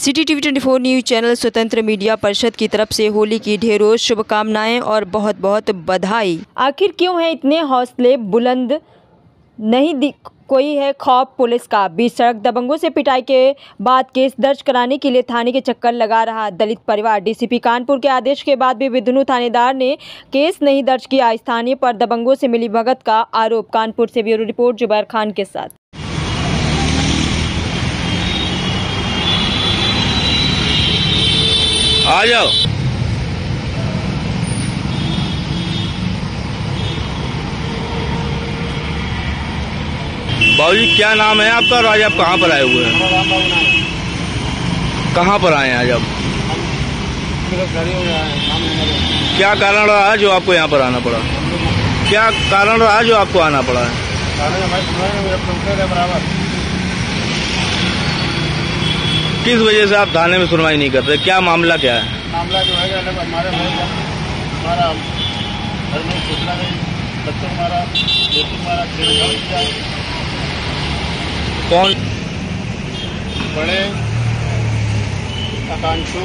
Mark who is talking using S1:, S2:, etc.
S1: City TV 24 news channel स्वतंत्र media परिषद की तरफ़ से होली की ढेरों शुभकामनाएँ और बहुत बहुत बधाई। आखिर क्यों है इतने हौसले बुलंद? नहीं दिख, कोई है खौफ पुलिस का। बीच सड़क दबंगों से पिटाई के बाद केस दर्ज कराने के लिए थाने के चक्कर लगा रहा दलित परिवार। डीसीपी कानपुर के आदेश के बाद भी विदुनु थानेदार ने केस नहीं दर्ज किया। स्थानीय पर दबंगों से मिली भगत का आरोप। कानपुर से ब्यूरो रिपोर्ट जुबैर खान के साथ।
S2: आ जाओ। बाबूजी, क्या नाम है आपका? और आज आप कहाँ पर आए हुए हैं? कहाँ पर आए हैं आज आप? क्या कारण रहा जो आपको यहाँ पर आना पड़ा? क्या कारण रहा जो आपको आना पड़ा? है किस वजह से आप थाने में सुनवाई नहीं करते? क्या मामला क्या है?
S3: मामला जो है हमारे हमारा घर में गई बच्चों मारा बेटी
S2: कौन?
S3: बड़े आकांक्षु